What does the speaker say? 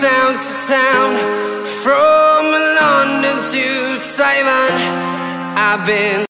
Town to town, from London to Taiwan, I've been